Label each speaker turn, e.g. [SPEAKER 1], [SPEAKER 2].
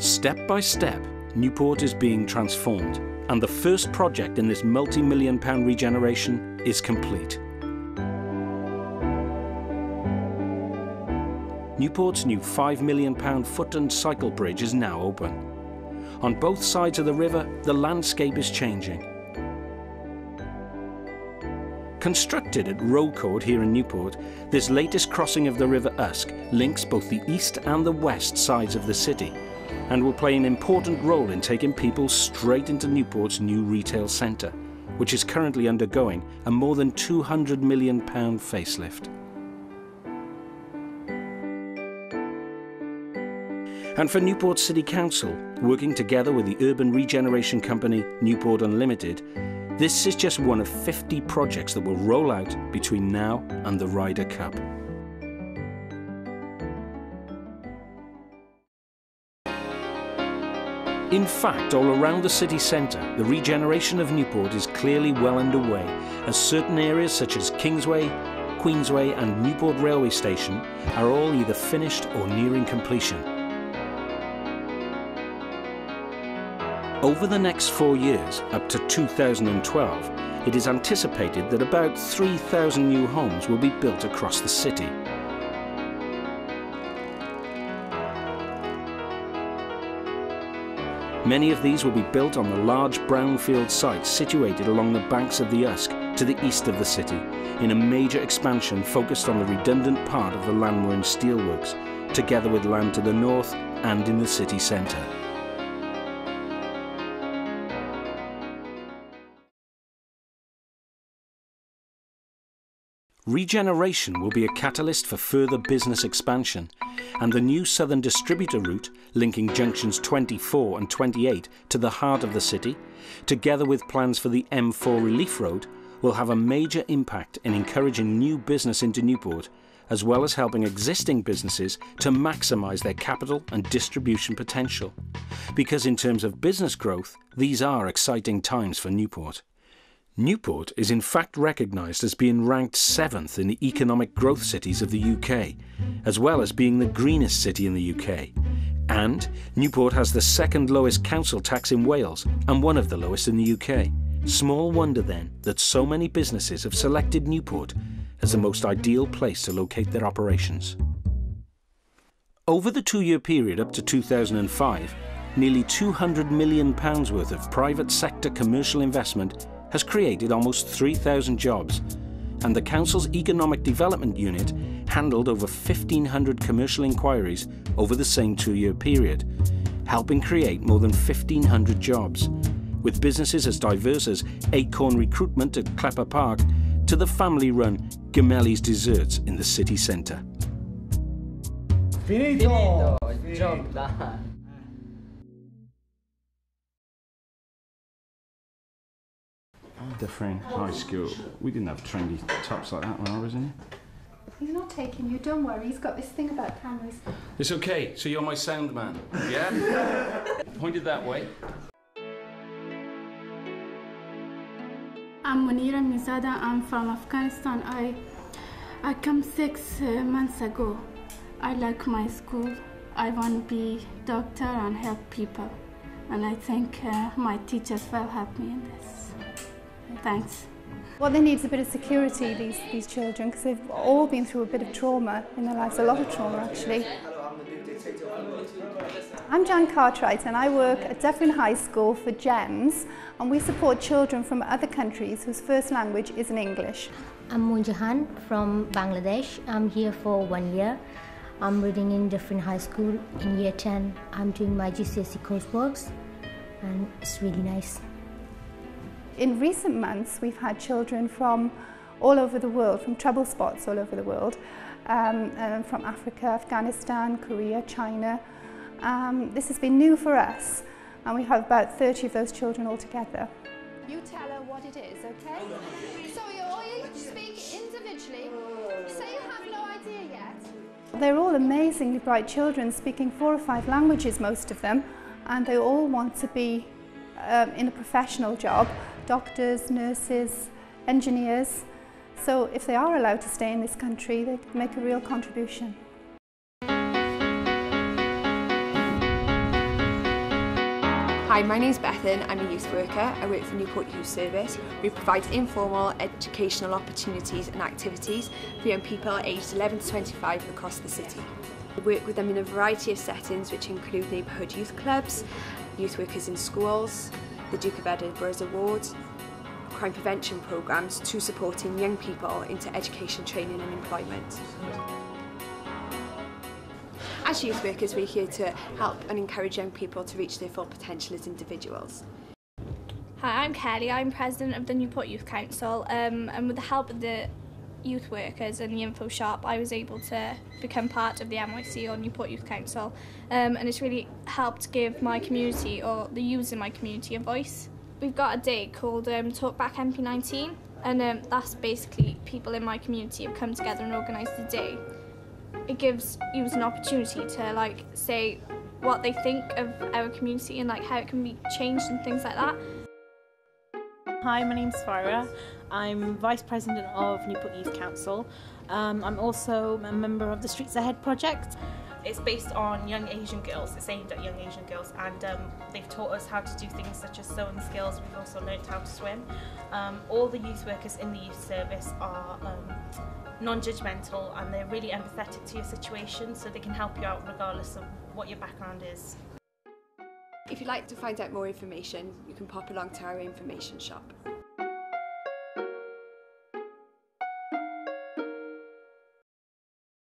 [SPEAKER 1] Step by step, Newport is being transformed, and the first project in this multi-million pound regeneration is complete. Newport's new £5 million foot and cycle bridge is now open. On both sides of the river, the landscape is changing. Constructed at Rowecord here in Newport, this latest crossing of the River Usk links both the east and the west sides of the city and will play an important role in taking people straight into Newport's new retail centre, which is currently undergoing a more than £200 million facelift. And for Newport City Council, working together with the urban regeneration company Newport Unlimited, this is just one of 50 projects that will roll out between now and the Ryder Cup. In fact, all around the city centre, the regeneration of Newport is clearly well underway, as certain areas such as Kingsway, Queensway and Newport Railway Station are all either finished or nearing completion. Over the next four years, up to 2012, it is anticipated that about 3,000 new homes will be built across the city. Many of these will be built on the large brownfield sites situated along the banks of the Usk to the east of the city, in a major expansion focused on the redundant part of the Llanwern steelworks, together with land to the north and in the city centre. Regeneration will be a catalyst for further business expansion, and the new southern distributor route, linking junctions 24 and 28 to the heart of the city, together with plans for the M4 Relief Road, will have a major impact in encouraging new business into Newport, as well as helping existing businesses to maximise their capital and distribution potential. Because in terms of business growth, these are exciting times for Newport. Newport is in fact recognised as being ranked seventh in the economic growth cities of the UK, as well as being the greenest city in the UK. And Newport has the second lowest council tax in Wales and one of the lowest in the UK. Small wonder then that so many businesses have selected Newport as the most ideal place to locate their operations. Over the two-year period up to 2005, nearly £200 million worth of private sector commercial investment has created almost 3,000 jobs, and the Council's Economic Development Unit handled over 1,500 commercial inquiries over the same two-year period, helping create more than 1,500 jobs, with businesses as diverse as Acorn Recruitment at Cleppa Park to the family-run Gemelli's Desserts in the city centre.
[SPEAKER 2] Finito! Finito. Job
[SPEAKER 3] Different high school. We didn't have trendy tops like that when I was in.
[SPEAKER 4] He's not taking you, don't worry. He's got this thing about cameras.
[SPEAKER 1] It's okay. So you're my sound man, yeah? Pointed that way.
[SPEAKER 5] I'm Munira Mizada. I'm from Afghanistan. I I come six uh, months ago. I like my school. I want to be doctor and help people. And I think uh, my teachers will help me in this. Thanks.
[SPEAKER 4] What they need is a bit of security, these, these children, because they've all been through a bit of trauma in their lives, a lot of trauma actually. I'm Jan Cartwright and I work at Dyffryn High School for GEMS and we support children from other countries whose first language isn't English.
[SPEAKER 6] I'm Munjahan from Bangladesh. I'm here for one year. I'm reading in Dyffryn High School in year 10. I'm doing my GCSE coursework and it's really nice.
[SPEAKER 4] in recent months, we've had children from all over the world, from trouble spots all over the world, um, um, from Africa, Afghanistan, Korea, China. Um, this has been new for us, and we have about 30 of those children altogether.
[SPEAKER 7] You tell her what it is, okay? So you all each speak individually. Say you have no idea yet.
[SPEAKER 4] They're all amazingly bright children, speaking four or five languages, most of them, and they all want to be um, in a professional job. Doctors, nurses, engineers. So if they are allowed to stay in this country, they make a real contribution.
[SPEAKER 8] Hi, my name is Bethan. I'm a youth worker. I work for Newport Youth Service. We provide informal educational opportunities and activities for young people aged 11 to 25 across the city. We work with them in a variety of settings which include neighbourhood youth clubs, youth workers in schools, the Duke of Edinburgh's Awards, crime prevention programmes to supporting young people into education, training and employment. As youth workers, we're here to help and encourage young people to reach their full potential as individuals.
[SPEAKER 9] Hi, I'm Kelly. I'm president of the Newport Youth Council, um, and with the help of the youth workers and the info shop, I was able to become part of the NYC or Newport Youth Council, um, and it's really helped give my community or the youths in my community a voice. We've got a day called um, Talk Back NP19, and um, that's basically people in my community have come together and organised the day. It gives youths an opportunity to like say what they think of our community and like how it can be changed and things like that.
[SPEAKER 10] Hi, my name's Farah. I'm Vice President of Newport Youth Council. Um, I'm also a member of the Streets Ahead project.
[SPEAKER 11] It's based on young Asian girls. It's aimed at young Asian girls, and um, they've taught us how to do things such as sewing skills. We've also learnt how to swim. Um, all the youth workers in the youth service are um, non-judgmental, and they're really empathetic to your situation, so they can help you out regardless of what your background is.
[SPEAKER 8] If you'd like to find out more information, you can pop along to our information shop.